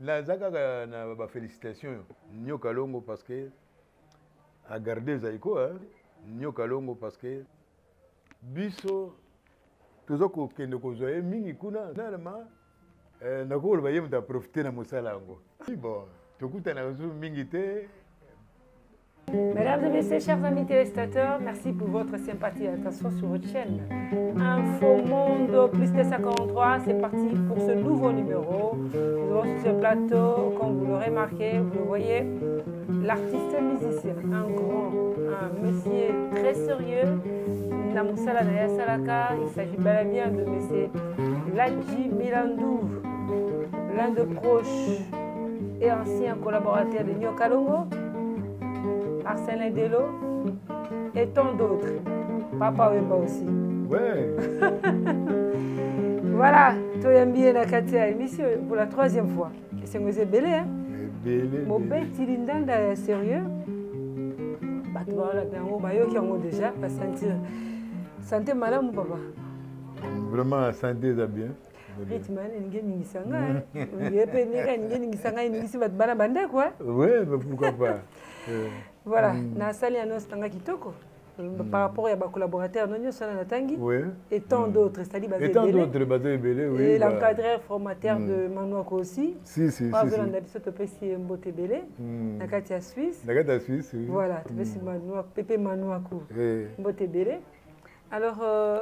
naza kaka na ba félicitation nyoka longo parce que a garde zaiko hein? nyoka longo parce que biso toza kokende kozwa ye mingi kuna nalama eh, nakoki koloba ye moto aprofite na mosala yango bon tokutanaka susu mingi te Mesdames et messieurs, chers amis téléspectateurs, merci pour votre sympathie et attention sur votre chaîne. Info Monde plus T53, c'est parti pour ce nouveau numéro. Nous avons sur ce plateau, comme vous l'aurez remarquez, vous le voyez, l'artiste musicien, un grand, un monsieur très sérieux, Namoussala Naya Salaka. Il s'agit bel et bien de monsieur Lanji Bilandou, l'un de proches et ancien collaborateur de Nyokalongo. Marcelin Delo et tant d'autres. Papa Wemba aussi. Ouais. voilà, toyambi na kati ya émission pour la troisième fois. Esengo eza ebele hein. Ebele. Mobeti lindanda ya sérieux. Bato baolaka yango bayoki yango déjà basentir sante malamu papa. Vraiment la santé eza bien. rythme wana elingi eningisa ngai ye mpe ndenge elingi eningisa ngai eningisi bato bana bandeko eh? oui mais pourquoi pas euh, voilà mm. nasali ya nyonso tanga kitoko mm. par rapport ya bacollaborateur no nyonso wana natangi et tant mm. d'autres cetadi baza ebele et l'encadreur formateur de manuako aussi azolanda biso topesi ye mbote ebele na kati ya suisse voilà topesi manuako pepe manuako mbote ebele alors euh,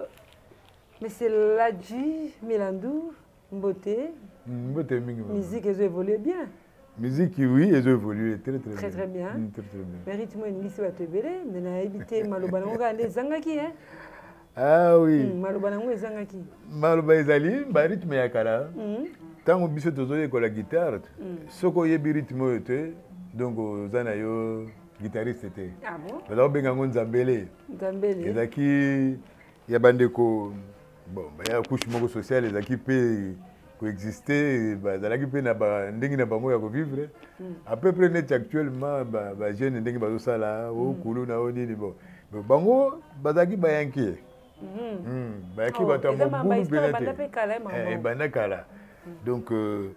Monsieur Ladji Milandou, Mbote. Mm, Mbote mingi. Musique ezo évoluer bien. Musique oui, ezo évoluer très très, très bien. Très bien. Mm, très très bien. Mais rythme moi ningisi bato ebele, mais na habité maloba nango kaka nde ezangaki hein. Ah oui. Mm, maloba nango ezangaki. Maloba ezali ba rythme ya kala. Mm. Tango biso tozo yekola guitare, mm. soko oyebi rythme oyo te, donc oza na yo guitariste te. Ah bon? Baza kobenga yango nzambele. Nzambele. Ezaki ya bandeko bon baya couche moko sociale ezalaki mpe koexiste bazalaki mpe na ndenge na bango ya kovivre hmm. à peu près neti actuellement bajeune ndenge bazosala o oh, hmm. kuluna o oh, nini bon bango bazalaki bayanke hmm. hmm. bayaki oh, bato ya mobulu mpenza te eh, ebanda kala donc euh,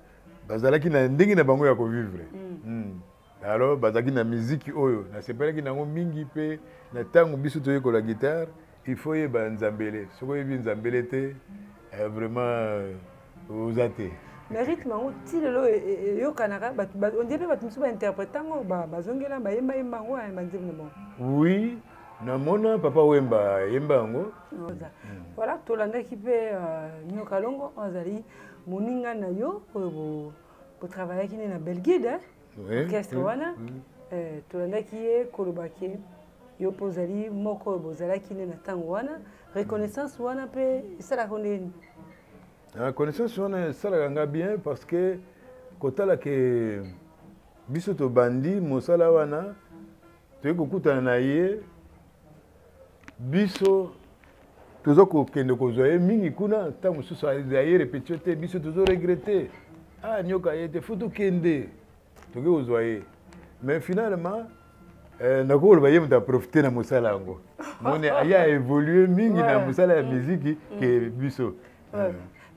bazalaki na ndenge na bango ya kovivre mm. mm. alors bazalaki na miziki oyo nasepelaki nango mingi mpe na ntango biso toyekola guitare il faut oyeba nzambele soki oyebi nzambele te eh, vraiment euh, oza te mais rythme yango ti lelo e, e, eyokanaka ondie mpe bato mosusu bainterprete yango bazongela bayemba yemba yango eh, banzembo na bango oui namona papa wemba yemba yango hmm. voilà tolandaki mpe euh, nyoka longo azali moninga na yo oyo Vous travaillez qui na Belguide, hein? Oui. Orchestre oui. wana. Oui. Euh, tolandaki ye koloba ke yo mpe ozali moko oyo bozalaki nde na ntango wana reconnaissance wana mpe esalaka ndeni reconnaissance ah, wana esalaka nga bien parce que kotala ke biso tobandi mosala wana toyei kokutana na ye biso toza kokende kozwa ye mingi kuna ntango mosusu aye repetitio te biso tozo regrete ah nyoka ye te fo tokende toke kozwa ye mais finalement eh, nakoki koloba ye moto aprofite na mosala yango mone aye aévolue mingi na mosala ya miziki ke biso Euh,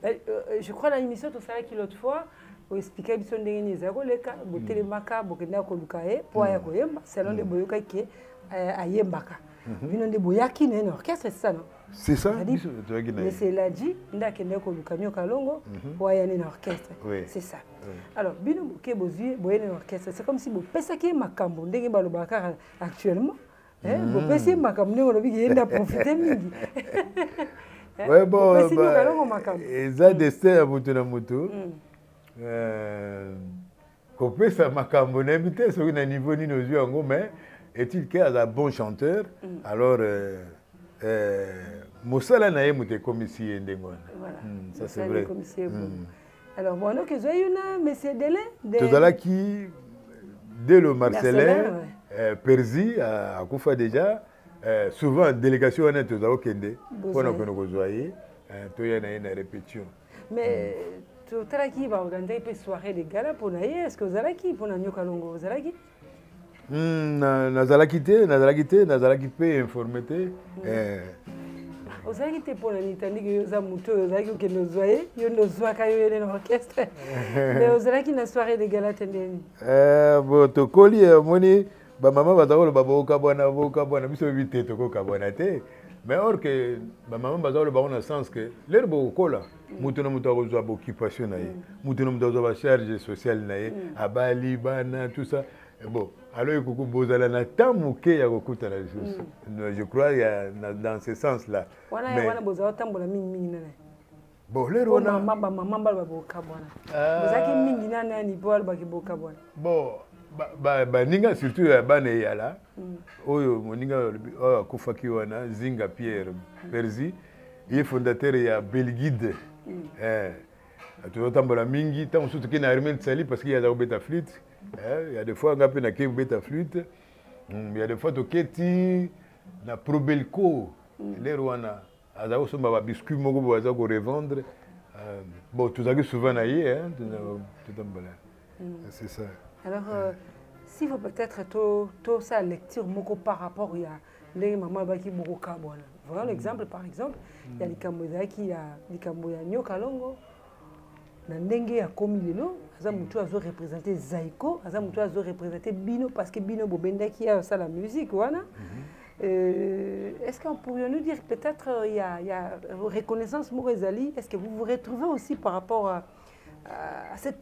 euh, euh, je crois na émission tosalaki l'autre fois oexplike biso ndenge nini ezali koleka hmm. botelemaka bokendaka koluka ye mpo aya hmm. koyemba selon nde hmm. boyokaki ke ayembaka mhm. bino nde boyaki na ye na orchestre c'est ça non c'est ça monsieur ladi nde akendaki koluka nyoka longo mpo mhm. aya nde na orchestre c'est ça alors bino boke bozwi boye na orchestre c'est comme si bopesaki ye makambo ndenge balobaka kaka actuellement Eh, mm. bopesi ye makambo ndenge olobi keyende aprofite mingi eh, eza destin ya moto na moto mm. eh, kopesa makambo nayebi te soki na niveau nini ozwi yango mais est-il ke aza bon chanteur mm. alors euh, euh, mosala na ye moto ekomisi ye ndenge wana ça c'est vrai Alors bon, donc ils ont eu na monsieur Delin. De... Tozalaki dès le Marcelin, Marcelin ouais. euh, Perzi euh, akufa déjà. Euh, souvent délégation wana toza okende mpona kende kozwa ye euh, toya na ye na répétition mais mm. totalaki baorganisaki mpe soirée de gala mpona ye est ce que ozalaki mpona nyoka longo ozalaki mm. Hmm, nazalaki te nazalaki te nazalaki mpe informe te hmm. eh. ozalaki te mpo na nini tandiki yo oza motu oyo ozalaki okende ozwa ye yo nde ozwaka yo yene na orchestre mais ozalaki na soirée de gala te ndeni eh, bo tokoli eh, omoni bamama baza koloba bokabwana bokabwana biso yebi te tokokabwana te mais or ke bamama baza koloba yango na sens ke lelo bokokola moto na moto akozwa baoccupation na ye moto na moto akozwa bacharge sociale na ye mm. abali bana tout ça eh, bon alors ekoki bozala na temps moke ya kokutana lisusu mm. je crois ya dans ce sens là wana bozala otambola mingimingi nana bon lero wana bamama baloba bokabwana ah. bozalaki mingi na nani mpo balobaki bokabwana bon baninga surtout ya bana eyala mm. oyo moninga oyo akufaki wana zinga pierre perzi ye fondateur ya belguide mm. eh, tozotambola mingi ntango mosusu tokei na armel tsali parce que ye aza kobeta flute eh, ya de fois nga mpe nakei kobeta flute mm, ya de fois tokei ti na probelco mm. lere wana aza kosomba babiscuit moko boye aza korevendre eh, bon tozalaki souvent na ye totambola mm. c'est ça alors euh, mm. si vous peut-être to to sa lecture moko par rapport ya ndenge mama abaki boko kabwana voilà l'exemple par exemple mm. ya likambo ezalaki ya likambo ya nyoka longo na ndenge ya komi lelo aza motu azo représente zaiko aza motu azo représente bino parce que bino bobendaki ya osala musique wana mm -hmm. Euh, est-ce qu'on pourrait nous dire peut-être euh, il y, a, y a reconnaissance Mourézali Est-ce que vous vous retrouvez aussi par rapport à, à, cette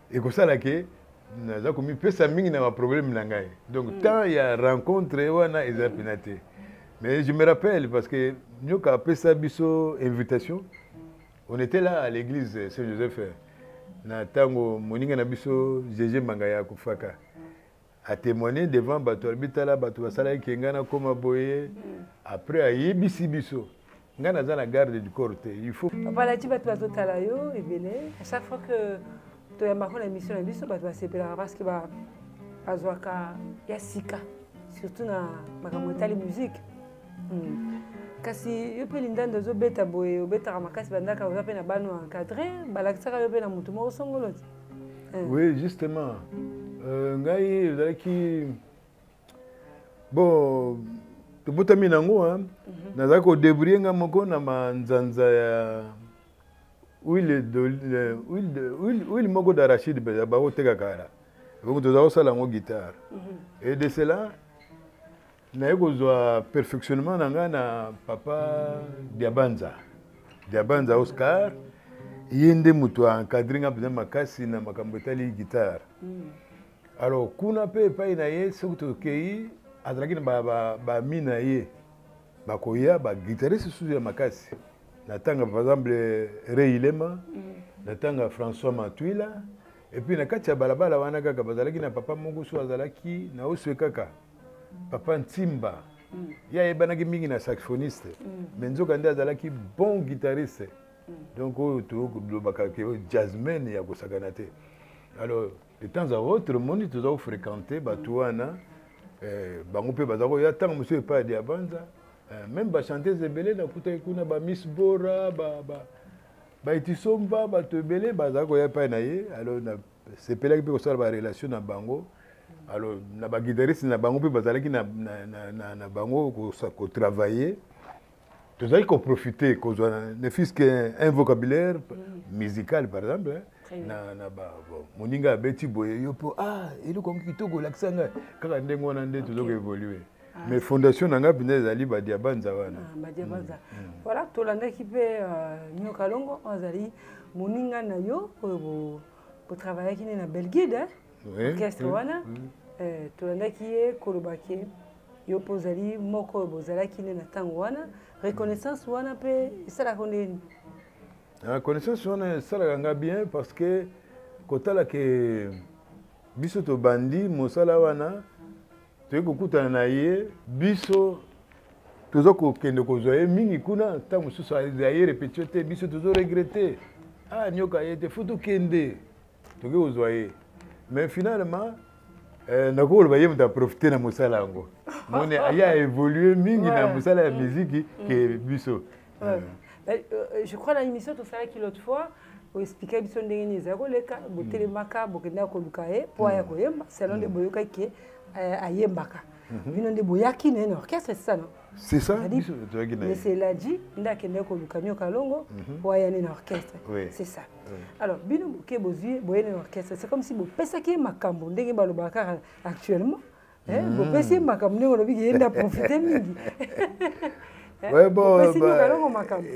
ekosala ke naza komipesa mingi na baproblème na ngai donc mm. temps ya rencontre wana eza mpena te mais je me rappelle parce que nyoka apesa biso invitation on était là à l'église saint joseph na ntango moninga na biso gege mangaya akufaka a témoigner devant bato alobi tala bato basalaki ke ngai nakoma boye après ayebisi biso ngai naza na garde du corps te il faut balati bato bazotala yo ebele à chaque fois que toyambaka na émission na biso bato basepelaka parce que bazwaka ya sika surtout na makambo etali musique hmm. kasi yo mpe lindanda ozobeta boye obetaka makasi bandaka oza mpe na bano encadre balakisaka yo mpe na motu moko songolo te mm. oui justement euh, ngai ezalaki bon tobotami nango hein. mhm. nazalaki kodebrie ngai moko na manzanza ya huile huile moko d'arachide mpenza bakotekaka la donc toza kosala yango guitare mhm. et de cela naye kozwa perfectionnement na ngai na papa diabanza diabanza oscar ye nde moto aencadre ngai mpenza makasi na makambo etali guitare mm. alors kuna mpe epai na ye soki tokei azalaki na bami na ye bakoya baguitariste susu ya makasi natanga par exemple reyilema mm. natanga françois matwila epuis na kati ya balabala wana kaka bazalaki na papa moko so azalaki na oswe kaka papa ntimba mm. ye ayebanaki mingi na saxophoniste mm. me nzoka nde azalaki bon guitariste mm. donc oyo tolobaka ke jazzman ya kosakana te alors de temps à autre omoni toza kofréquente bato mm. wana eh, bango mpe baza koya ntango mosusu epai ya diabanza eh, meme bachanteuse ebele nakutaki kuna bamiss bora ba, ba, baitisomba bato ebele bazalaki koya epai na ye alo sepelaki mpe kosala barelation na bango alo na baguitariste na bango mpe bazalaki na, na, na, na, na bango kotravaille tozalaki koprofite kozwa ne fils que un vocabulaire mm. musical par exemple na, na ba, bon, moninga abeti boye yo mpo ah eloko yango kitoko olakisa ngai kaka ndenge wana nde tozoka évolue Ah. mais fondation na ngai mpenza ezali badiabanza wana ah, badiabanza mm, mm. voilà tolandaki mpe euh, nio kalongo azali moninga na yo oyo botravaillaki nde na belguide orchestre wana euh, tolandaki ye koloba ke yo mpe ozali moko oyo bozalaki nde na ntango wana reconnaissance wana mpe esalaka ndeni ah, connaissance wana esalaka nga bien parce que kotala ke biso tobandi mosala wana toyei kokutana na ye biso toza kokende kozwa ye mingi kuna ntango mosusu aye repetitio te biso tozo regrete ah nyoka ye te fo tokende toke kozwa ye mais finalement eh, nakoki koloba ye moto aprofite na mosala yango moni aye aévolue mingi na mosala ya miziki ke biso Euh, euh, euh, je crois na émission tosalaki l'autre fois oexplike biso ndenge nini ezali koleka hmm. botelemaka bokendaka koluka ye mpo aya hmm. koyemba selon nde hmm. boyokaki ke ayembaka mhm. bino nde boyaki na ye na orchestre c'est ça non c'est ça monsieur ladi nde akendaki koluka nyoka longo mpo mhm. aya nde na orchestre c'est ça alors bino boke bozwi boye na orchestre c'est comme si bopesaki ye makambo ndenge balobaka kaka actuellement Eh, mm. bopesi ye makambo ndenge olobi keyende aprofite mingi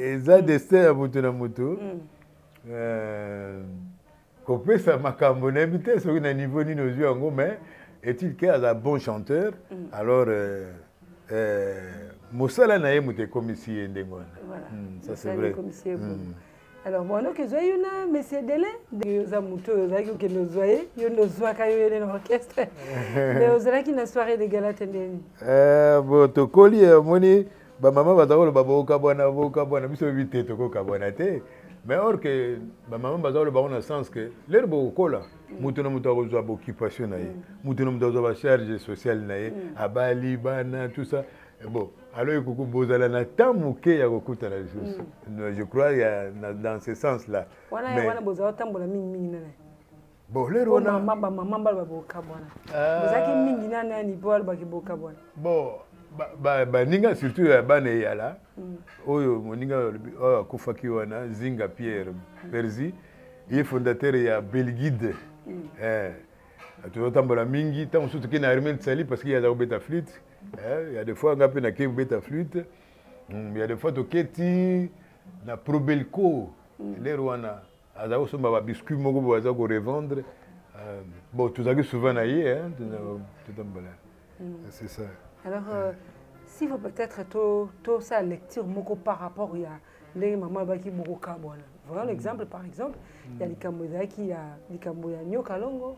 eza mm. destin ya moto na moto mm. euh, kopesa makambo nayebi te soki na niveau nini ozwi yango mais est-il ke aza bon chanteur alors euh, euh, mosala na ye moto ekomisi ye ndenge wana ça c'est vrai alors bon donc ezwa yo na monsieur delin oza motu oyo ozalaki okende ozwa ye yo nde ozwaka yo yene na orchestre mais ozalaki na soirée de gala te ndeni eh, bo tokoli eh, omoni bamama baza koloba bokabwana bokabwana biso oyebi te tokokabwana te mais or que bamama baza koloba yango na sens que lere bokokola moto na moto akozwa baoccupation na ye moto mm. na moto azwa bacharge sociale na ye mm. abali bana tout ça Eh bon alors ekuku bozala na temps moke ya kokutana lisusu mm. je crois ya na, dans ce sens là wana mais... wana bozala otambola mingi mingi nana bon lero wana mama ba mama balo ba boka bwana ah. bozaki mingi na nani po balo ba kiboka bwana bon ba ba ninga surtout ya bana eyala mm. oyo moninga oyo akufaki wana zinga pierre perzi ye fondateur ya belguide mm. eh tozotambola mingi ntango mosusu tokei na armel tsali parce que ye aza kobeta flite Eh, ya de fois nga mpe nakei kobeta flute mm, ya de fois toketi na probelco mm. lere wana aza kosomba babiscuit moko boye aza korevendre euh, bon tozalaki souvent na ye totambola mm. ah, c'est ça alors euh, si faut peut-être tosala to lecture moko par rapport ya ndenge mama abaki bokokabwana voilà l'exemple par exemple ya likambo ezalaki ya likambo ya nyoka longo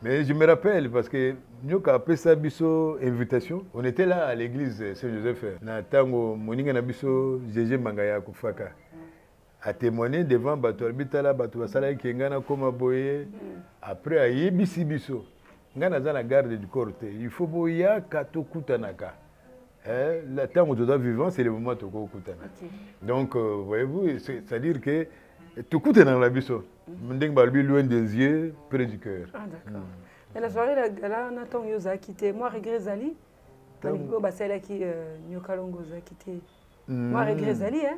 Mais je me rappelle parce que Nyoka apesa biso invitation. On était là à l'église Saint-Joseph na tango moninga na biso Jeje Mangaya kufaka. A témoigner devant bato bitala bato basala kenga na koma boye. Après ayebisi biso nga naza na garde du corps te. Il faut boyaka to kutanaka. Eh, la tango toza vivant c'est le moment toko kutana. Okay. Donc euh, voyez-vous c'est-à-dire que tokutanaka na biso mm. ndenge balobi loin des yeux près du cœur ah, mm. mais na soirée na gala na ntongo yo ozalaki te moi regret ezali balingi oyo basalelaki euh, nyoka longo ozalaki te mm. moi regret ezali e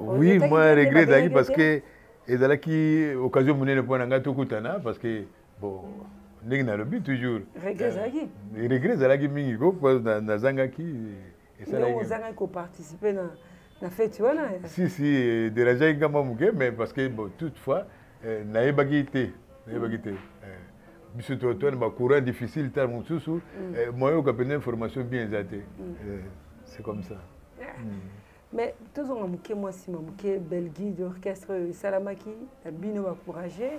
oui moi regret ezalaki parce que ezalaki occasion monene mpo na ngai tokutana parce que bon ndenge nalobi toujours regret ezalaki mingi ko nazangaki donc ozangaki koparticipe na, na feti wana si si eh, derangaki nga mwa moke mais parce que bon, toute fois eh, nayebaki te nayebaki te eh, biso toatwana bacourant difficile ntango mosusu mm. eh, moyen oyoka mpenza information bien eza te mm. eh, c'est comme ça mm. mais tozonga moke mwa nsima moke belguide orchestre oyo esalamaki na bino bacourage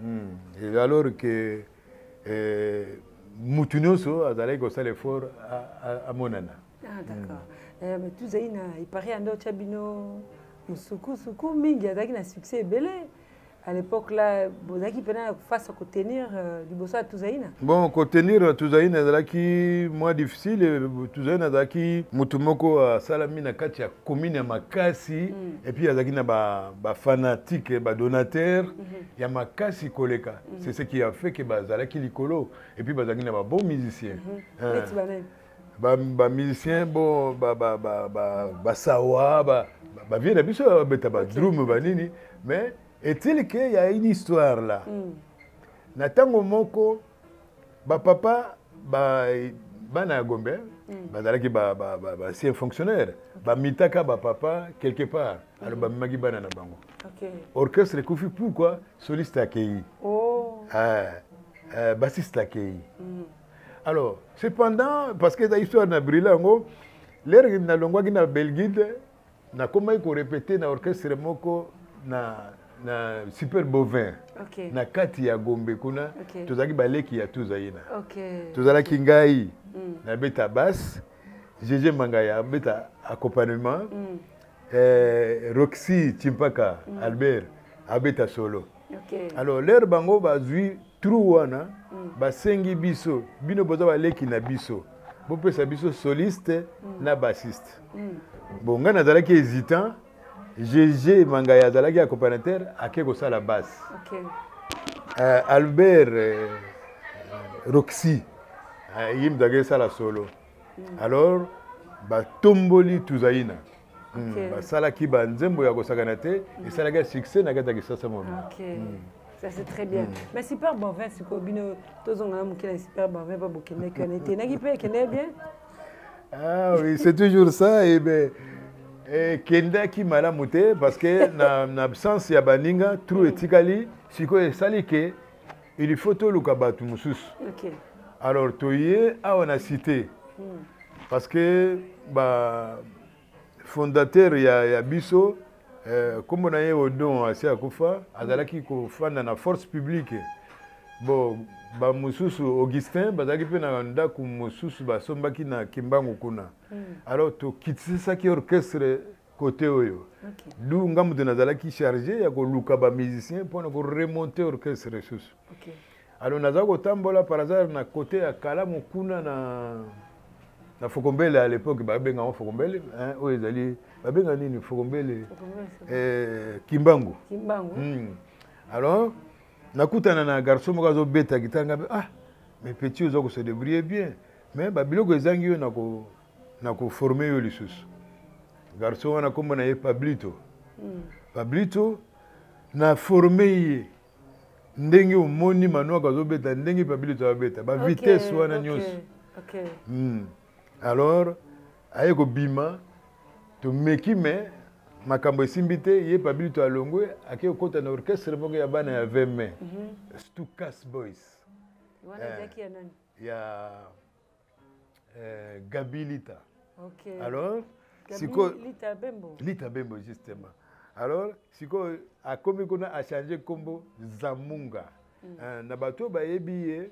Hmm. Et alors que euh, mutu nyonso azalaki kosala effort amonana. Ah d'accord. Hmm. Euh, mais tozali na ipare yanda otya bino mosukusuku mingi azalaki na succès ebele à l'époque là bozalaki mpena na face ya kotenir euh, liboso ya tuzaina bon kotenir tuzaina ezalaki moins difficile tuzaina azalaki motu moko asalami na kati ya commune ya makasi mm. et puis azalaki na ba, ba fanatique ba donateur mm -hmm. ya makasi koleka mm -hmm. c'est ce qui a fait que bazalaki likolo et puis bazalaki na ba bon musicien mm -hmm. hein. ba, ba musicien bon ba ba ba ba, ba sawa ba ba vie na biso babeta ba drum ba nini mais est-il que il y a une histoire là mm. na tango moko ba papa ba bana ya gombe hmm. bazalaki bancien fonctionnaire bamitaka bapapa quelque part hmm. alors bamemaki bana na bango orchestre ekufi pourquoi soliste akei oh. ah, ah, bassiste akei hmm. alors cependant parce que eza histoire na brila yango lere nalongwaki na belguide nakomaki korepete na orchestre moko na na super bovin okay. na kati ya gombe kuna okay. tozalaki baleki ya tuzaina okay. tozalaki ngai mm. nabeta basse gege mangaya abeta accompagnement mm. eh, roxy chimpaka mm. albert abeta solo okay. alors lere bango bazwi trou wana mm. basengi biso bino boza baleki na biso bopesa biso soliste mm. na bassiste mm. bon ngai nazalaki hésitant gg mangaya azalaki accompagnateur ake kosala basse okay. uh, albert uh, roxy uh, ye mzalaki esala solo mm. alors batomboli tuzaina hmm, basalaki banzembo ya kosakana te hmm. esalaki ya succès na kati ya kisasa mobi hmm. Ça c'est très bien. Mm. Mais super Bovin, c'est quoi Bino, tous on a un qui est super Bovin, pas beaucoup de qu'on était. N'est-ce pas qu'il est bien Ah oui, c'est toujours ça. Et eh ben, et eh, Kenda qui m'a parce que na, na absence ya baninga, trou et tikali, siko et salike. il faut toluka bato mosusu okay. alors toye awa na cité mm. parce que ba fondateur ya, ya biso eh, kombo na ye odon asi akufa azalaki kofanda na force publique bo bamosusu augustin bazalaki mpe na ndako mosusu basombaki na kimbangu kuna mm. alors tokitisaki orchestre kote oyo okay. du nga moto nazalaki charge ya koluka bamusicien mpo na koremonte orchestre esusu okay. alors naza kotambola par hasard na kote ya kalamu kuna na na fokombele à l'époque babenga yango fokombele oyo ezali babenga nini fokombele eh, kimbangu hmm. alors nakutana na garçon moko azobeta gitare ngai ah mais petit oza kose débrouiller bien mais babiloko ezangi yo na ko former yo lisusu garçon wana kombo na ye pablito mm. pablito na forme ye ndenge omoni manuaka azobeta ndenge pablito abeta bavitesse okay, wana nyonso okay, okay. mm. alors aye kobima tomeki me makambo esimbi te ye pablito alongwe ake kokota na orchestre moko ya bana ya 20 mai mm -hmm. stukas boys wana eh, ya euh, Gabi Lita. Ok. Alors, Gabi Lita Bembo. Lita Bembo, justement. Alors, siko, a komi kona a changé combo Zamunga. Mm. Euh, na bato bayebi ye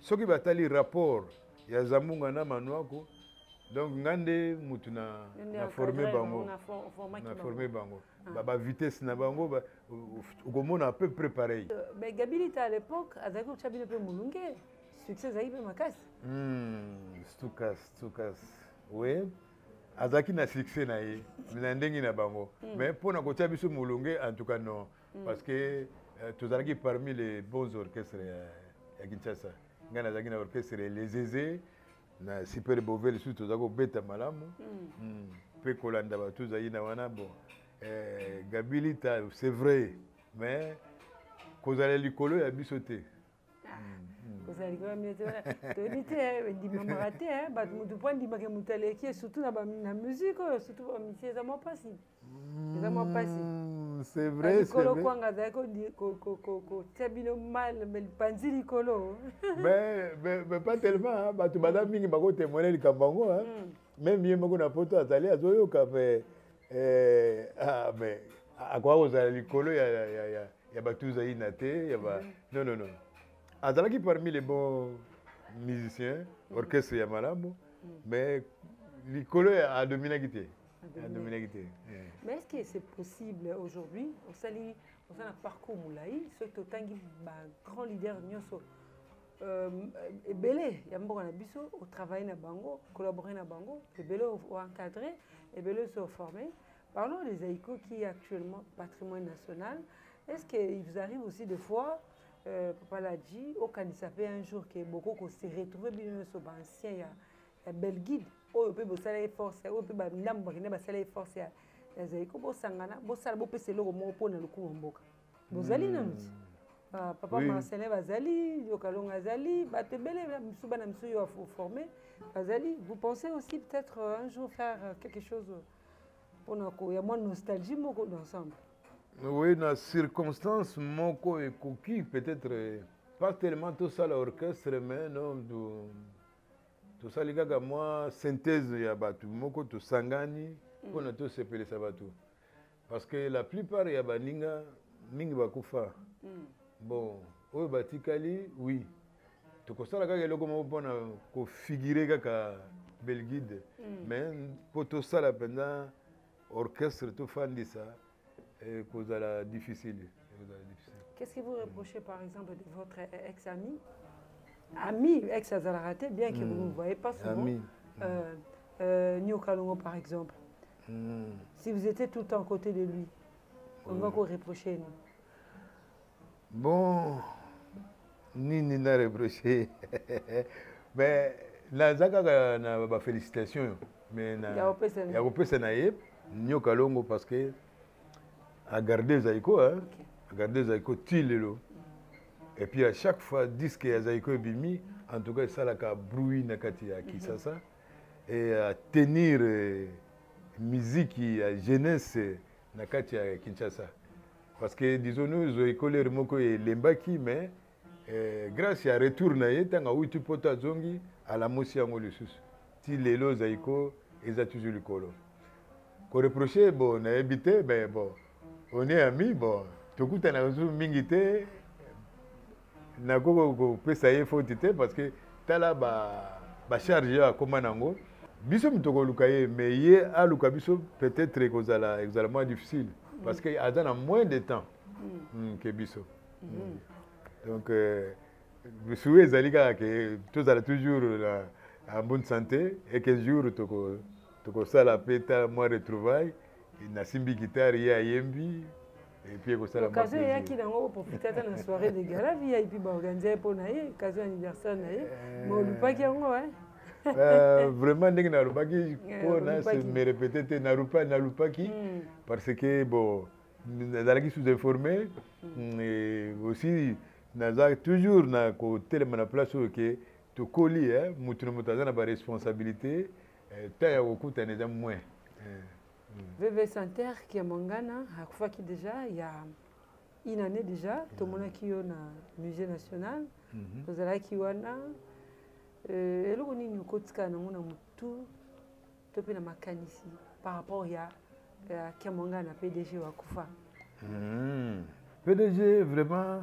soki batali rapport ya Zamunga na Manuako donc nga nde mutu na, na forme bango na forme bango ah. ba, ba vitesse na bango ba, okomona à peu près pareil euh, mais Gabi Lita à l'époque azalaki kotya bino mpe molunge succès ezalaki mpe makasi hmm, stukas stukas we azalaki na succès na ye na ndenge na bango hmm. mais mpo na kotya biso molonge en tout cas non hmm. parce que euh, tozalaki parmi les bons orchestres ya kinshasa ngai nazalaki na orchestre les aisés na super bove lisusu tozalaki kobeta malamu mpe kolanda bato ozali na wana bon eh, gabilita c'est vrai mais kozala likolo ya biso te ozalingaka mino te toyebi te endimamaka te bato moto mpo andimaka moto aleki ye surtout na musique oyo surtout bamisi eza mwa mpasi eza mwa mpasi likolo kwanga azalaki kotya bino mal lipanzi likolo mais pas tellement bato baza mingi bakotemoine likambo yango meme ye moko na poto azali azoyoka me eh, ah, me akoka kozala likolo ya, ya, ya, ya, ya batuzaina te ya ba... non non non azalaki parmi les bons musiciens orchestre ya malamu mais likolo ya adominaki te adominaki te eh. mais est ce que c'est possible aujourd'hui osali oza na parcours molai soki totangi bagrand leader nyonso Euh, ebele ya mboka na biso otravaille na bango collaborer na bango ebele oencadre ebele osi oforme parlons des aiko qui est actuellement patrimoine national est ce que il vous arrive aussi de fois euh, papa ladji okanisa mpe un jour ke boko kose retrouve bino nyonso baancien ya, ya belguide oyo mpe bosalaki force oyo mpe bandambo bakende basalaki force ya, ya zaiko bosangana bosala bopesa eloko moko mpo na lokumu ya mboka bozali nanu ti ah, papa oui. marcelin bazali yokalonga azali bato ebele misu bana misu yo aforme bazali vous pensez aussi peut-être euh, un jour faire euh, quelque chose mpona koya mwa nostalgie moko d'ensemble oui na circonstance moko ekoki peut-être euh, pas tellement tosala orchestre mais non tosali kaka mwa synthèse ya bato moko tosangani mpona mm. tosepelisa bato parce que la plupart ya baninga mingi bakufa mm. bon oyo batikali oui tokosala kaka eloko moko mpona kofigure kaka belguide mm. mais mpo tosala mpenza orchestre tofandisa ekozala difficile qu'est-ce que vous reprochez par exemple de votre ex ami ami ex azalaka te bien que mm. vous ne voyez pas souvent euh, euh, niokalongo par exemple Hmm. Si vous étiez tout le temps à côté de lui, on va vous reprocher. Nous. Bon, ni ni n'a reproché. mais la Zaka na ba félicitations. Mais na ya kopesa na ye nyoka longo parce que a garder Zaiko hein. Okay. A garder Zaiko tilelo. Et puis à chaque fois disque ya Zaiko ebimi, en tout cas ça la ka bruit na kati ya Kisasa. Mm -hmm. et à tenir euh, musique ya jeunesse na kati ya Kinshasa parce que disons nous ekolere moko elembaki mais eh, grâce ya retour na ye ntango awuti poto azongi alamusi yango lisusu ti lelo zaiko eza toujours likolo koreproche bo nayebi te mais bon on est ami bon tokutanaka lisusu mingi te nakoki kopesa ye foti te parce que tala bacharge oyo akoma na yango biso moto tokoluka ye mais ye aluka biso peut-être ekozala ekozala moins difficile parce que aza na moins de temps mm. mm, ke biso mm. mm. donc euh, souhait ezali kaka ke tozala toujours na en bonne santé et que jour tokosala mpe ta mwa retrouvaille nasimbi guitare ye ayembi epuis ekosala kazo eyaki nango oprofite ata na soirée de gala vip baorganize mpo na ye kazo ya anniversaire na ye eh. ma olupaki yango e eh, vraiment ndenge nalobaki eh, mpo na se me répéter te nalupaki hmm. parce que bon nazalaki sous informé hmm. hmm, aussi naza toujours na kotelema na place oyo ke tokoli moto na moto aza na baresponsabilité Eh, temps ya kokutana eza moins eh, hmm. veve santer kiamangana akufaki déjà ya une année déjà hmm. tomonaki yo na musée national mhm. tozalaki wana eh, eloko nini okotikala nango na motu to mpe na makanisi par rapport ya kiamangana pdg wakufa hmm. pdg vraiment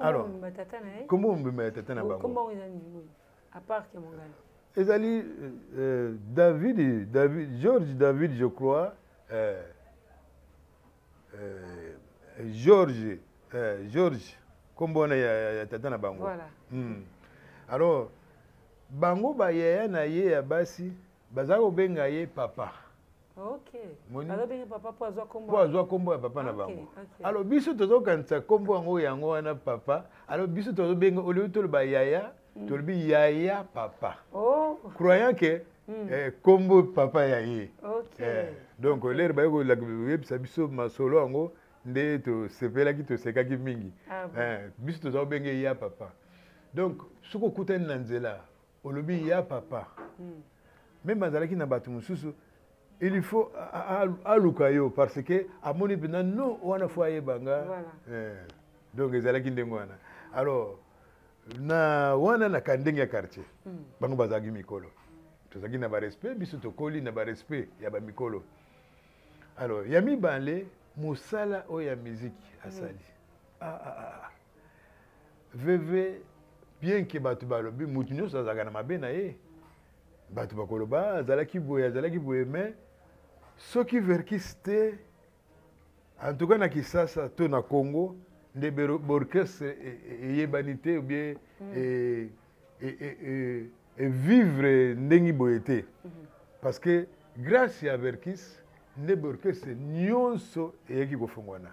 alors kombo mobimba ya tata na bango ezali euh, euh, david david george david je crois euh, euh, george euh, george kombo wana ya, ya tata na bango voilà. mm. alors bango bayaya na ye ya basi baza kobenga ye papa po azwa nkombo ya papa na bango alo biso tozokanisa nkombo yango yango wana papa alo biso tozobenga olio toloba yaya mm. tolobi yaya papa oh. croyant ke mm. eh, nkombo papa ya ye eh, donc lere baye koyebisa biso masolo yango nde tosepelaki tosekaki mingi ah eh, biso toza kobenge ya papa donc soki okutani na nzela olobi ya papa mm. meme azalaki na bato mosusu il faut aluka yo parce que amoni mpenza no wana fo ayeba nga voilà. eh. donc ezalaki ndenge wana alors na wana na kandenge ya quartier mm. bango bazalaki mikolo tozalaki na barespect biso tokoli na barespect ya bamikolo alors ya mibale mosala oyo ya miziki asali mm. ah, ah, ah. ah. veve bien ke bato balobi moto nyonso azalaka na mabe na ye bato bakoloba ah, azalaki boye azalaki boye mai soki verkis te en tout cas na kisasa to na congo nde borchestre e, e, eyebani te obie mm. e, evivre ndenge boye te mm-hmm. parce que grâce ya verkis nde borchestre nyonso eyaki kofongwana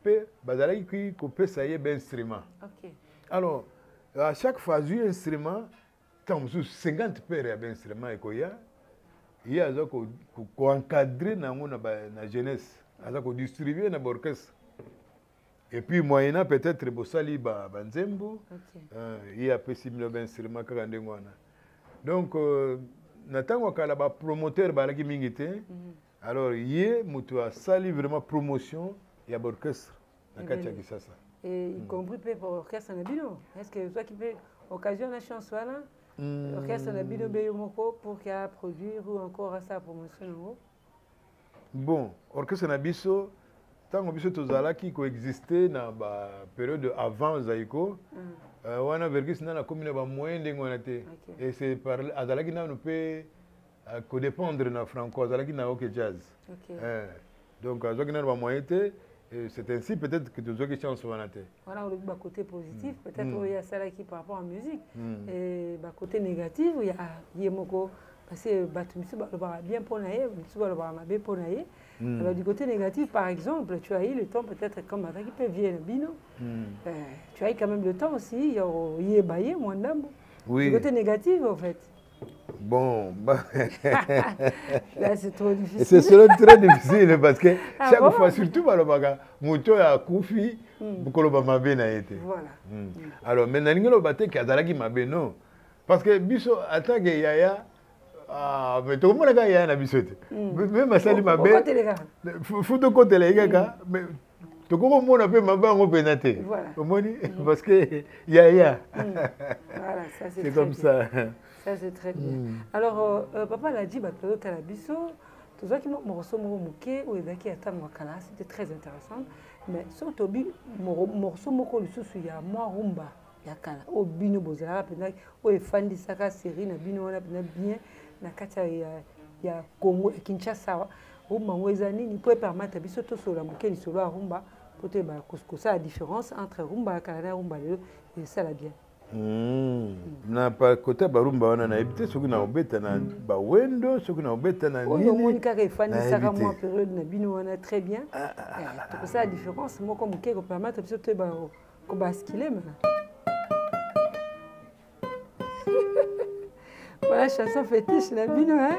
mpe bazalaki kopesa ye bainstrument okay. alors à chaque fois azwi instrument ntango mosusu 50 pere ya bainstrument ekoya ye aza koencadre na yango na jeunesse aza kodistribue na baorchestre et puis moyena peut-être bosali banzembo euh, ye apesi bino bainstrument kaka ndenge wana donc euh, na ntango ya kala bapromoteur balaki mingi te mm -hmm. alors ye moto asali vraiment promotion ya baorchestre na kati ya kisasa et y compris mpe orchestre na bino est ce que ozwaki mpe occasion na chance wana hmm. orchestre na bino mpe yo moko pour ke aproduire ou encore asala promotion yango bon orchestre na biso ntango biso tozalaki koexiste na baperiode avant zaiko mm. euh, wana vergis nana akomi na bamoyen ndenge wana te azalaki nano mpe Ah, ko dépendre na franco azalaki na ok jazz okay. eh, donc azwaki nano bamoyen te c'est ainsi peut-être que tozwaki chance wana te wana olobi bacoté positif mm. peut-être mm. oyo asalaki par rapport à musique mm. et bacoté négatif ya ye moko parce que bato misusu balobaka bien mpo na ye misusu balobaka mabe mpo na ye mm. alors du côté négatif par exemple tu as eu le temps peut-être comme azalaki mpe vie na bino mm. euh, tu as eu quand même le temps aussi ya koyeba ye mwa ndambo oui. du côté négatif en fait Bon, bah... là c'est trop difficile. C'est solo très difficile parce que ah chaque bon? fois, surtout balobaka, moto ya kufi, hmm. koloba mabe na ete. Voilà. Mm. Mm. Alors, mais nalingi loba te kazalaki mabe non. Parce que biso attaque yaya ah mais tokomonaka yaya na biso te. Hmm. Même asali mabe. Faut tokotela ye kaka, hmm. mais tokoki komona mpe mabe yango mpenza te omoni mm. parce que yaya mm. c'est comme ça ça c'est très bien mm. alors euh, euh, papa ladi bato bazotala biso tozwaki morceau moko moke oyo ezalaki ya ntango ya kala c'était très intéressant mais soki tobi morceau moko lisusu ya mwa rumba ya kala oyo bino bozalaka mpenza oyo efandisaka série na bino wana mpenza bien na kati ya, ya congo ya kinshasa awa rumba yango eza nini mpo epermata biso tosolola moke lisolo ya rumba mpo toyeba kosala différence entre rumba ya kala na rumba lelo esala bien Hmm. na kota barumba wana nayebi te soki nakobeta na bawendo soki nakobeta na nini omoni kaka efandisaka mwa periode na bino wana très bien ah, ah, ah, eh, tokosala différence moko moke ekopermettre biso toyeba ko basculer maintenant voilà chanson fétiche na bino hein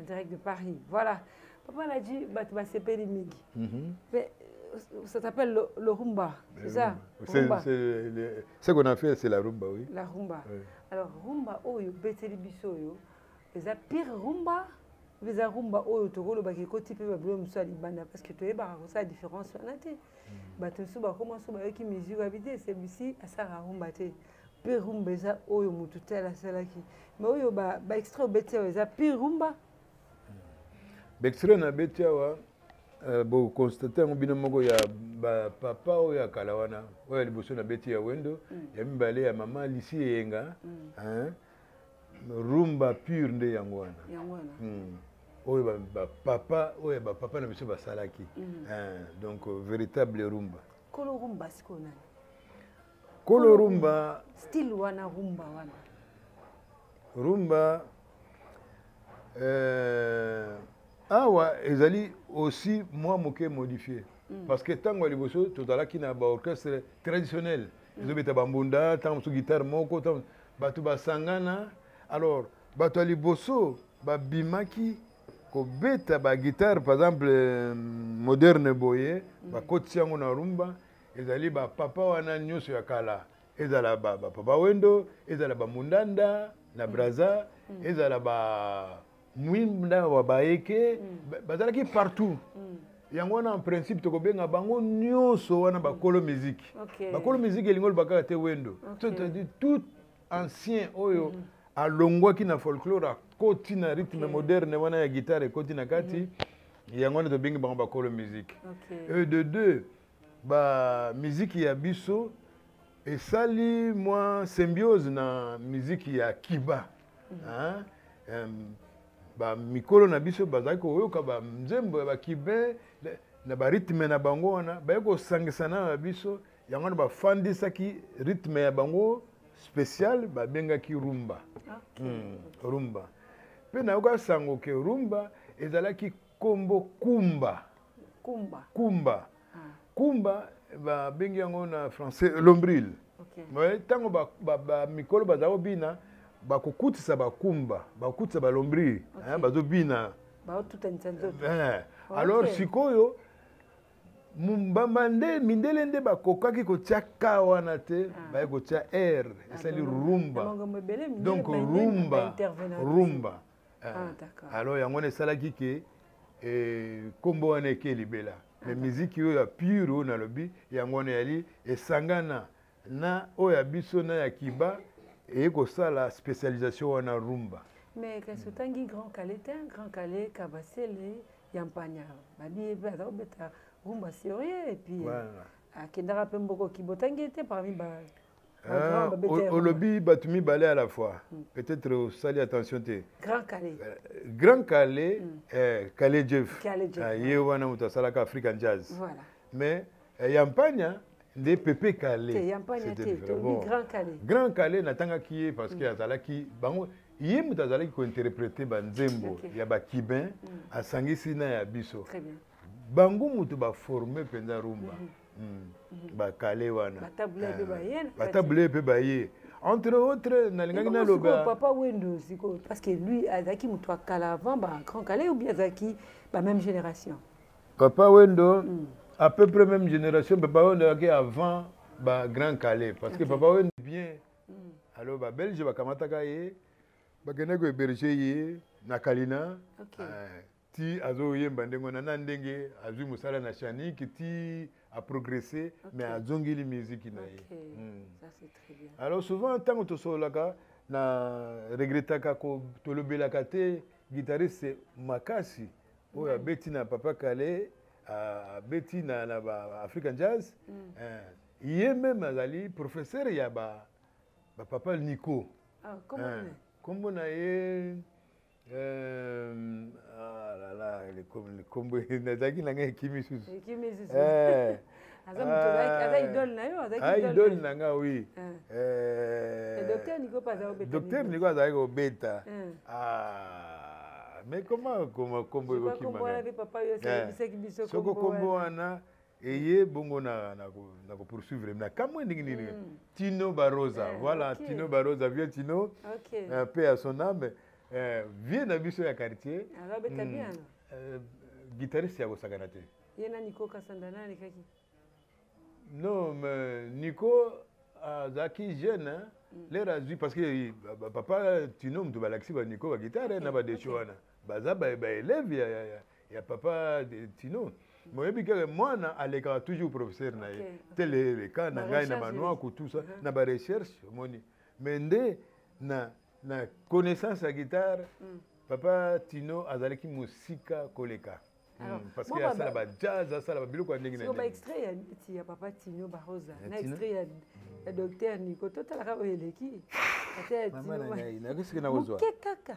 en direct de paris voilà papa laji bato basepeli mingi mhm. mais euh, ça s'appelle le, le rumba c'est ça rumba ce qu'on a fait c'est la rumba oui la rumba oui. alors rumba oyo obeteli biso oyo eza pire rumba mpe eza rumba oyo tokolobaka ekoti mpe babilo mosusu ya libanda parce que toyebaka kosala différence wana te mm. bato mosusu bakoma mosusu bayoki musique abi te celui-ci asalaka rumba te Pire rumba eza oyo mutu tel asalaki. Mais oyo ba, ba extrait obeti awa eza pire rumba. Ba extrait na beti awa euh, bo constate yango bino moko ya ba papa oyo ya kala wana oyo ya liboso na beti ya wendo mm. ya mibale ya mama lisi eyenga mm. hein? rumba pure nde yango wana mm. oyo bapapa oyo bapapa na biso basalaki mm. eh, donc euh, véritable rumba kolo rumba sikoyo nani kolo rumba style wana rumba wana rumba euh, awa ezali aussi mwa moke modifie mm. parce que ntango ya liboso tozalaki na baorchestre traditionnel mm. ezobeta mm. bambunda ntango mosusu guitare moko ntango bato basangana alors bato ya liboso babimaki kobeta baguitare par exemple euh, moderne boye mm. bakotisi yango na rumba ezali ba papa wana nyoso ya kala ezala ba, ba papa wendo ezala ba mundanda na mm. braza mm. ezala ba mwinda wa baeke mm. bazalaki partout mm. yango wana en principe tokobenga bango nyonso wana bakolo miziki okay. bakolo miziki elingi oloba kaka te wendo okay. tout ancien oyo mm. alongwaki na folklore akoti na rythme okay. moderne wana ya guitare ekoti na kati mm. yango wana tobengi bango bakolo miziki okay. e de deux ba miziki ya biso esali mwa symbiose na miziki ya kiba hein? Em, ba mikolo na biso bazalaki koyoka ba nzembo ya ba cubain na- na ba rythme na bango wana bayaki kosangisana na biso yango wana bafandisaki rythme ya bango spécial babengaki rumba mm, rumba mpe nayoka sango ke rumba ezalaki kombo kumba kumba kumba ah. kumba babengi yango na français lombril ntango mikolo baza kobina bakokutisa bakumba bakokutisa balombri bazobina eh, alors sikoyo mbambande mindele nde bakokaki kotya ka wana te ah. baye kotya r esali rumba donc rumba rumba ah, ah, alors yango wana esalaki ke nkombo eh, wana eke libela me miziki oyo ya pure oyo nalobi yango wana eyali esangana na oyo ya biso na ya kiba eye kosala spécialisation wana rumba mais kasi otangi grand kale te grand kale kabasele ya mpanya babi ye mpe aza kobeta rumba sérieux epuis akendaka mpe mboko kibo otangi ye te parmi ba Ah, olobi bato mibale à la fois mm. peut-être osali attention te grand calé euh, grand calé mm. eh, calé jeff ah, ye wana moto asalaka african jazz voilà. mais eh, ya mpania nde pepe calé grand calé natangaki ye parce que mm. azalaki bango ye moto azalaki kointerprete banzembo okay. ya bacubain mm. asangisi na ya biso bango moto baforme mpenza rumba mm -hmm. bakale wana batabule mpe baye entre autres nalingaki naloba papa wendo sikoyo parce que lui azalaki moto ya kala avant ba grand kale ou bien azalaki ba même génération papa wendo mm. à peu près même génération papa wendo azalaki avant ba grand kale parce okay. que papa wendo bien mm. alors babelge bakamataka ye bakendaki kohéberge ye na kalina okay. euh, ti azoyemba ndenge wana na ndenge azwi mosala na chanike ti aprogresse okay. mais azongeli miziki na ye okay. mm. alors souvent ntango tosololaka na regrettaka tolobelaka te guitariste makasi oyo mm. abeti na papa kale abeti na, na ba african jazz mm. eh, ye meme azali professeur ya ba, ba papa nico ah, eh, nkombo na ye likombo nazalaki na ngai ekimi susu idole na nga wi docteur niko azalaki kobeta mais koma koma kombo ekokima soki kombo wana eye bongo na, na, na ko poursuivre na kamwe ndenge nini mm. tino barosa eh, voilà okay. tino barosa vieux tino okay. uh, paix à son âme uh, vieux na biso ya quartier alobeta mm, bien uh, guitariste ya kosakana te ye na nico kasanda na alekaki non mais nico azalaki jeune hein? mm. lere azwi parce que papa tino moto balakisi banico baguitare na badesho wana baza baeleve ya, ya, ya ya papa tino moyebi kaka mwana alekaka toujours professeur na ye teleleka na ngai na manua kutusa uh-huh. na barecherche omoni me nde na, na connaissance ya guitare mm. papa tino azalaki mosika koleka mm, parce que asala ba jazz asala ba biloko ya ndenge na ndenge ba extrait ya neti ya papa tino barosa na extrait ya ya docteur nico totalaka oyo eleki ata ya tino moke kaka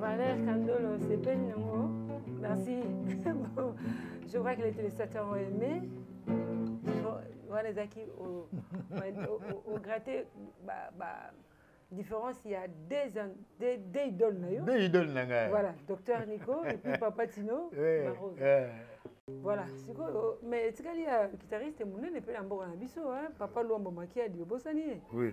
Valère Kandolo, c'est belle, non Merci. bon, je crois que les téléspectateurs ont aimé. Bon, voilà, Zaki, au, au, au gratter, bah, bah, différence, il y a des, des, des idoles. Des idoles, Voilà, docteur Nico et puis Papa Tino. Ouais, ouais. Voilà, sikoyo mais etikali ya guitariste monene mpe na mboka na biso papa luambo makiadi obosani ye oui.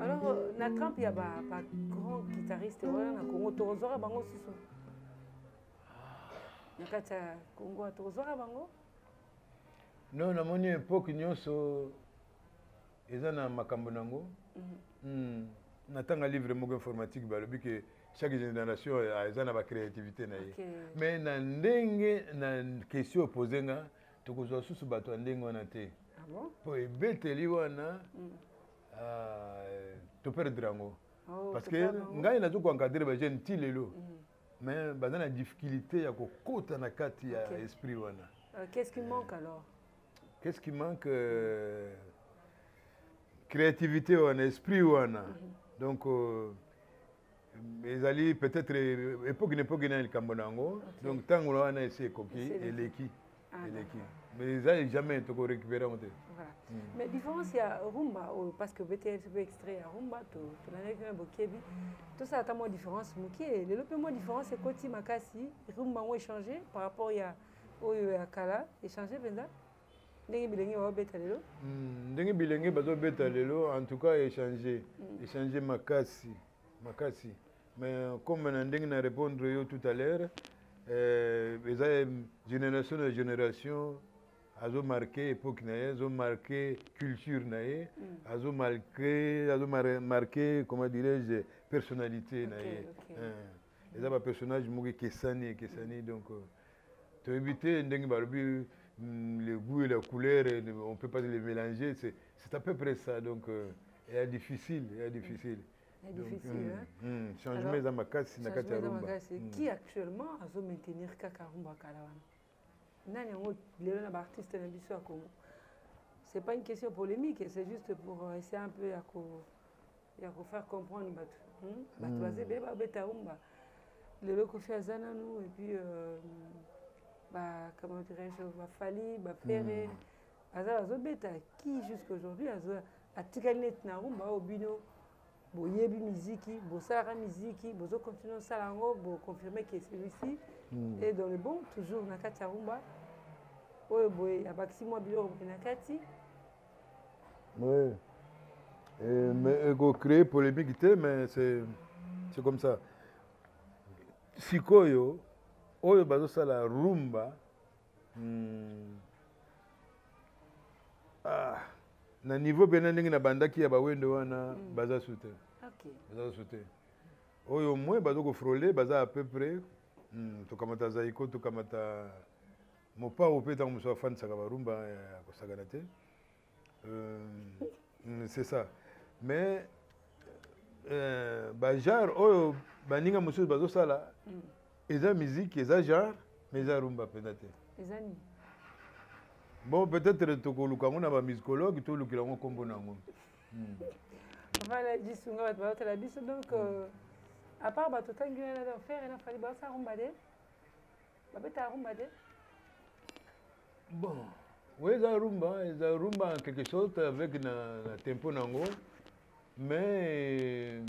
alors euh, na camp ya ba, ba grand guitariste wana na congo tokozwaka bango susu na kati ya congo tokozwaka bango non namoni epoke nyonso eza na makambo na yango mhm. hmm. natanga livre moko informatique balobi ke chaque génération euh, eza na bacréativité na ye mais na ndenge na question opose nga tokozwa susu bato ya ndenge wana te mpo ah ebeteli wana mm. ah, toperdre yango oh, parce que ngai nazo koencadre bajeune ti lelo mm. mais baza na difficulté ya kokota na kati ya esprit wana euh, qu'est-ce qui manque euh, alors qu'est-ce qui manque euh, créativité wana esprit wana mm-hmm. donc ezali peut-être epoki na epoki na likambo na yango donc ntango na wana esi ekoki eleki ah, eleki mais eza jamais toko récupérer yango te hmm. mais différence ya rumba oyo parce que obeteli mpe extrait ya rumba tolandaki na bokebi tosala ata mwa différence moke lelo mpe mwa différence ekoti makasi rumba yango échange par rapport ya oyo ya kala échange mpenza ndenge bilenge baobeta lelo hmm, ndenge bilenge bazobeta lelo en tout cas échange hmm. échange makasi makasi mais euh, comme na ndenge na répondre yo tout à l'heure euh, eza génération na génération azomarke époque na ye azomarke culture na ye hmm. azomarke azomarke comment dirais-je personnalité na ye eza ba personnage moko ekesani ekesani donc euh, toyebi te ndenge balobi mm, le goût et la couleur on peut pas les mélanger c'est c'est à peu près ça donc euh, ya difficile ya difficile ya difficile donc, mm, hein? mm, changement eza makasi na kati ya rumba mm. qui actuellement azo maintenir kaka rumba kala wana nani yango lelo na baartiste na biso ya congo c'est pas une question polémique c'est juste pour euh, essayer un peu ya ko ya kofaire comprendre bato hmm? bato hmm. baza ebele babeta umba lelo kofi aza nanu epuis euh, ba comment dirais-je bafali bapere hmm. baza bazobeta qui jusqu'aujourd'hui atikali neti na rumba oyo bino boyebi miziki bosalaka miziki bozo continue osala yango boconfirme ke celui-ci mm. et dans le bon toujours na kati ya rumba oyo boye abakisi mwa biloko boye na kati oui. Et, mais ekocree polémique te mais c'est c'est comme ça sikoyo oyo bazosala rumba hmm. ah. na niveau mpe na ndenge na bandaki ya bawendo wana mm. baza su te okay. baza su te oyo moins baza kofrole baza à peu près hmm, tokamata zaiko tokamata mopao mpe ntango mosusu afandisaka barumba ya eh, kosakana te Euh, mm, c'est ça. Mais euh, ba genre oyo baninga mosusu bazosala mm. eza musique eza genre mais eza rumba mpenza te eza nini bon peut-être tokoluka yango na bamusicologue tolukela yango nkombo na yango mm. voilà jisunga bato baotala biso donc euh, à part bato otangi wana na ferre na fali baosala rumba te babetaka rumba te bon oui eza rumba eza rumba en quelque sorte avec na, na tempo na yango mais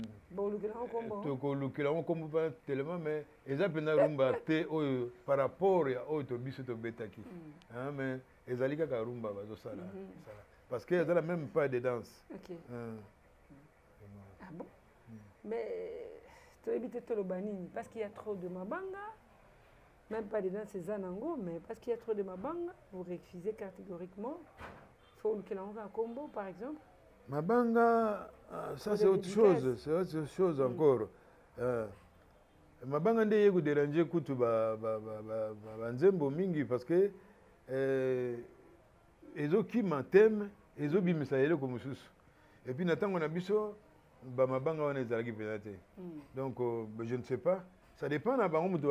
tokolukela yango nkombo mpana telema mais eza mpenza rumba te oyo par rapport ya oyo to biso tobetaki mm. mais ezali kaka rumba bazosala mm-hmm. parce que eza la même pas de danse okay. ah bon mais toyebi te toloba nini parce qu'il y a trop de mabanga même pas dedans ceza nango mais parce qu'il y a trop de mabanga vous refusez catégoriquement faut olukela yango kaka kombo par exemple mabanga ah, ça c'est autre chose c'est autre chose mm. encore euh, mabanga nde eye koderange kutu banzembo mingi parce que euh, ezokima teme ezobimisa eloko mosusu epuis na ntango na biso bamabanga wana ezalaki mpenza te hmm. donc euh, je ne sais pas ça dépend na bango moto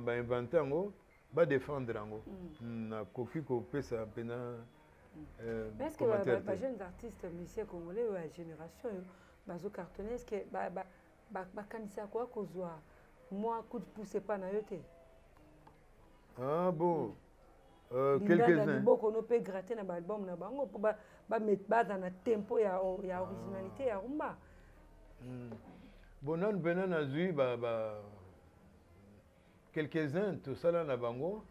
bainvente yango badefendre yango hmm. Hmm, nakoki kopesa mpenza euh, est ce que bajeune artiste musicien congolais oyo ya génération oyo bazocartonne est ce que bakanisaka koya kozwa mwa coup de pouce epa na yo te ah bon Euh, quelques-uns liboko no pe gratter na ba album na bango po ba ba met baza na tempo ya ya originalité ya rumba hmm. bon nanu mpena nazwi ba ba quelques-uns tosala na bango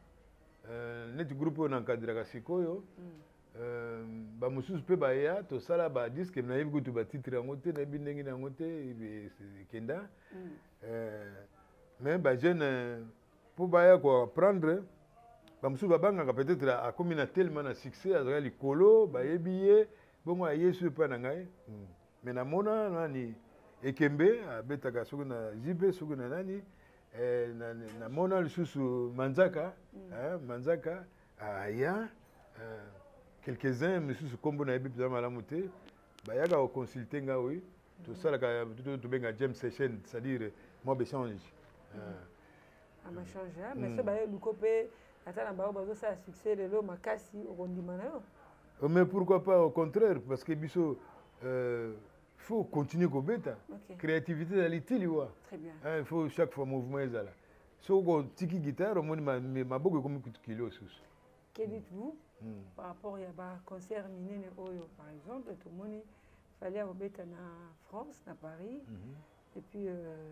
euh, neti groupe oyo na encadraka sikoyo hmm. euh, bamosusu mpe baya tosala badiske nayebi kutu batitre yango te nayebi ndenge na yango te ekenda hmm. mais bajeune mpo baya ko apprendre bamosusu babangaka peut-être akomi na telema na succès azalaka likolo bayebi ye bongo aye soki epai na ngai hmm. me namona nani ekembe abetaka soki na jipe soki na nani eh, namona lisusu manzaka hmm. eh, manzaka aya eh, quelques-uns misusu nkombo nayebi mpenza malamu te bayaka ko consulter nga oui tosalaka tobenga jam session c'est à dire mwa bechange amachange ah, ah, mais hmm. so baye luko mpe ata na bango bazosala succès lelo makasi okondima na yo oh, mais pourquoi pas au contraire parce que biso euh, faut continuer kobeta okay. créativité ezali ti liwa il faut chaque fois mouvement ezala soki otiki guitare omoni maboko ekomi kilo susu Que dites-vous mm. par rapport ya ba concert minene oyo par exemple tomoni fallait akobeta na France na Paris mm -hmm. et puis euh,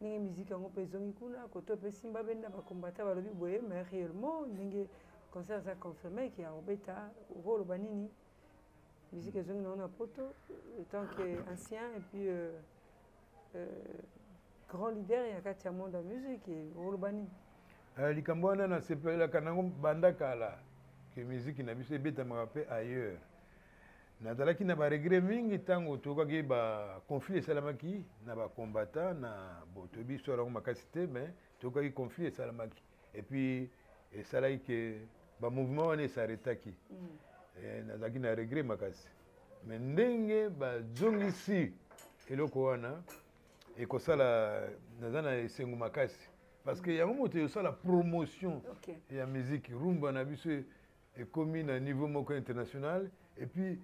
ndenge musique yango mpe ezongi kuna koto mpe simba benda bakombata balobi boye mais réellement ndenge concert eza confirme ke akobeta okoloba nini musique ezongi nango na poto tant que ancien et puis euh, euh, grand leader ya kati ya monde ya musique oloba nini euh, likambo wana nasepelelaka nango banda kala ke miziki na biso ebetamaka mpe ailleurs nazalaki na baregre mingi ntango tokaki baconflit esalamaki na bacombattant na bo toyebi histoire yango makasi te mais tokaki conflit esalamaki et puis esalaki ke bamouvement wana esaretaki mm. eh, nazalaki na regret makasi me ndenge bazongisi eloko wana ekosala naza na esengo makasi parce que yango moto esala promotion okay. ya miziki rumba na biso ekomi na niveau moko international et puis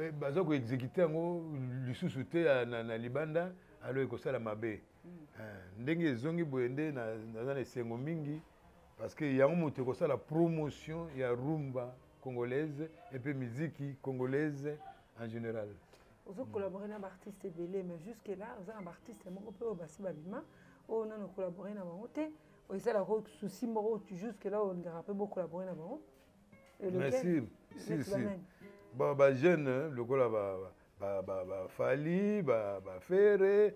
eh, baza koexécute yango lisusu te na, na libanda alo ekosala mabe mm. eh, ndenge ezongi boye nde naza na esengo mingi parce que yango moto ekosala promotion ya rumba congolaise et puis miziki congolaise en général ozo collabore na baartiste ebele mais jusque là oza na baartiste moko mpe oyo basi babima oyo nano collabore na bango te esalaka o souci moko jusque là olingaka mpe bokolabore na bango merci si si bajeune lokola bafali bafere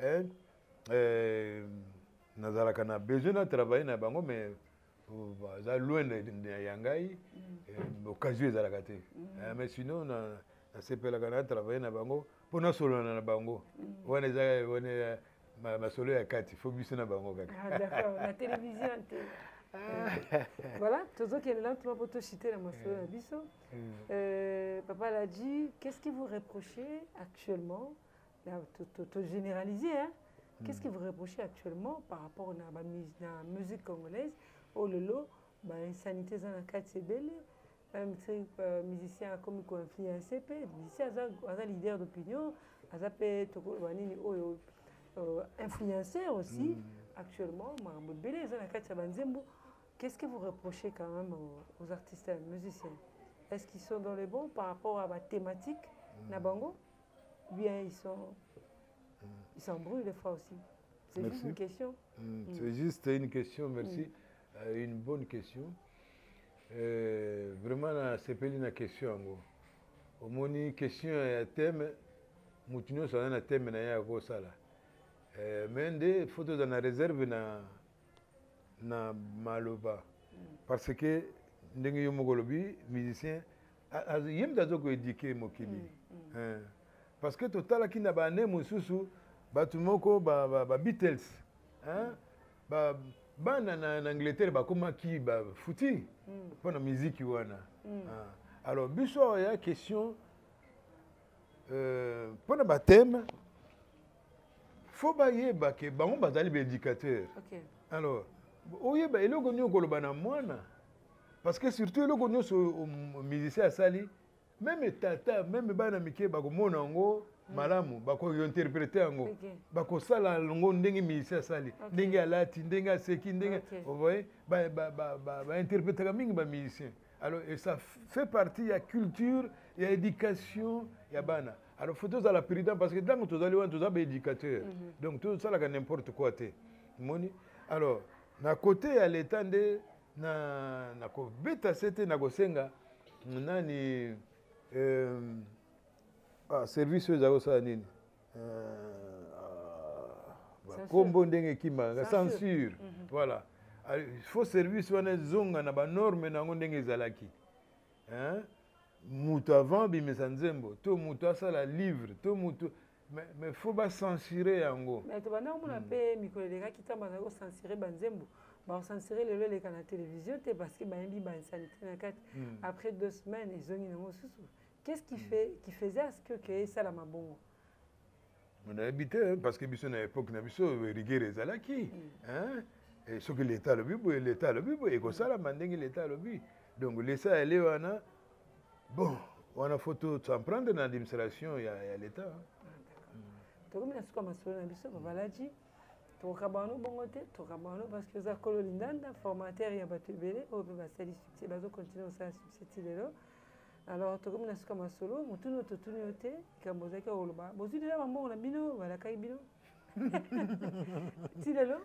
eh, nazalaka na besoin na travaille na bango mais baza loin ya ngai mm. occasion ezalaka te mm. eh, mais sinon nasepelaka na travaille na bango mpo nasololana na bango mm. wana eza Ma, masolo ya kati fo biso na bango kaka ah, d'accord na télévision te voilà tozokende na tuma mpo toshitela masolo na biso euh, papa laji qu'est-ce qui vous reprochez actuellement to généralise hein? qu'est-ce qui vous reprochez actuellement par rapport na, na musique congolaise oyo oh lelo ba insanité eza na kati ebele même tri euh, musicien akomi ko influencer pe musicien aza aza leader d'opinion aza pe tokoloba nini oyo euh, influenceur aussi mm. actuellement makambo ebele eza na kati ya banzembo qu'est-ce que vous reprochez quand même aux, aux artistes euh, musiciens est-ce qu'ils sont dans le bon par rapport à ba thématique mm. na bango bien ils sont mm. ils s'embrouillent des fois aussi c'est juste une question mm. mm. c'est juste une question merci mm. Euh, une bonne question. Euh, vraiment nasepeli na question yango. Omoni question ya thème motu nyonso aza na thème na ye ya kosala. Euh, mais nde faut tozala na réserve na na maloba parce que ndenge yo moko olobi musicien ye moto aza koéduke mokili mm, mm. Eh, parce que totalaki na baane mosusu bato moko ba, ba, ba beatles hein? ba bana na, na angleterre bakomaki bafuti mm. mpo na miziki wana mm. ah. alors biso awa ya question euh, mpo na bathème fo bayeba ke bango bazali baéducateur okay. alors oyeba eloko nini okoloba na mwana parce que surtout eloko nyonso musicien asali meme tata meme bana mike bakomona yango hmm. malamu bakointerprete yango bakosala yango ndenge milisi asali ndenge alati ndenge aseki ndenge ovoye bainterpretaka mingi bamusicien alors et ça fait partie ya culture ya éducation ya bana alors faut tozala prudent parce que ntango tozali wana toza baéducateur mhm. donc tosalaka n'importe quoi te moni alors na côté ya l'état nde na nakobeta sete nakosenga nani euh, ah, service oyo ezali kosala nini euh, ah, bakombo ndenge ekimaka censure mhm. voilà ah, faux service wana ezonga na banorme na yango ndenge ezalaki moto avant abimisa nzembo to moto asala livre to moto mais mais faut ba censurer yango mais to bana komona pe hmm. mikolo elekaki ntango bazali kocensurer banzembo bakocensurer lelo eleka na télévision te parce que bayembi bainsanité na kati hmm. après deux semaines ezongi nango mosusu qu'est-ce qui hmm. fait qui faisait à ce que que esalama bongo nayebi te parce que biso na époque na biso rigueur ezalaki soki leta alobi boye leta alobi boye ekosalama ndenge leta alobi donc lesa ele wana bon wana fo toemprendre na administration ya, ya leta ah, tokomi na suka ya masolo na biso babalaji tokabano bongo te tokabano parce que oza kolo lindanda formateur ya bato ebele oyo mpe basali succès bazocontinue kosala succès ti lelo alors tokomi na suka masolo motuni oyo totuni yo te likambo ozalaki okoloba bozwi deja bambongo na bino balakaki bino ti lelo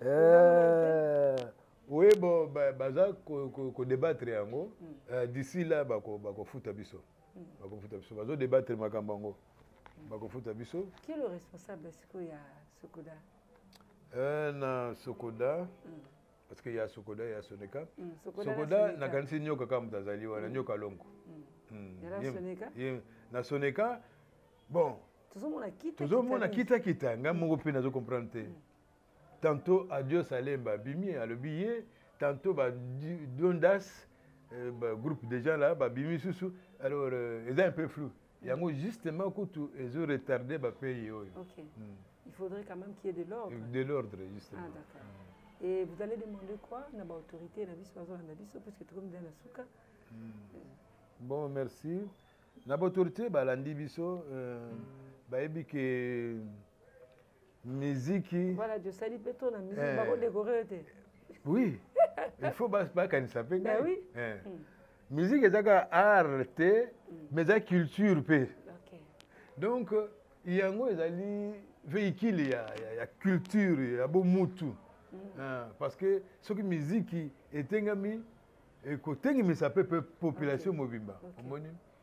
eh, Oui, bon, ba, baza ko, ko, ko débattre yango. Mm. Euh, D'ici là, bako, bako futa biso. Mm. Bako futa biso. Bazo débattre makambo yango. Mm. Bako futa biso. Qui est le responsable siko ya Sokoda? Euh, na Sokoda. Mm. Parce que ya Sokoda, ya Soneka. Mm. Sokoda, Sokoda na kanisi nyoka kama mtazali wana, mm. nyoka longo. Mm. Mm. Yara Yem, Soneka? Yem, na Soneka, bon. Tozomona kita kita. Tozomona kita kita. Nga mm. mongo pe nazo comprendre te. Mm. Tantôt Adios Alemba abimi alobi ye, tantôt ba Dondas euh, ba groupe des gens là babimi susu. Alors euh, eza un peu flou. Yango justement kutu ezo retarder ba pays oyo. OK. Mm. Il faudrait quand même qu'il y ait de l'ordre. De l'ordre justement. Ah d'accord. Mm. Et vous allez demander quoi na ba autorité na biso bazo na biso parce que tout comme dans la souka. Mm. Euh. Bon merci. Na ba autorité balandi biso euh, mm. bayebi que miziki voilà josali mpe to na miziki eh. bakodekore yo te oui il faut bakanisa mpe ngai oui. eh. mm. miziki eza kaka art te mm. mais eza culture mpe okay. donc yango ezali véhicule ya, ya, ya culture ya bomutu mm. ah, parce que soki miziki etengami ekotengimisa mpe population okay. mobimba omoni okay.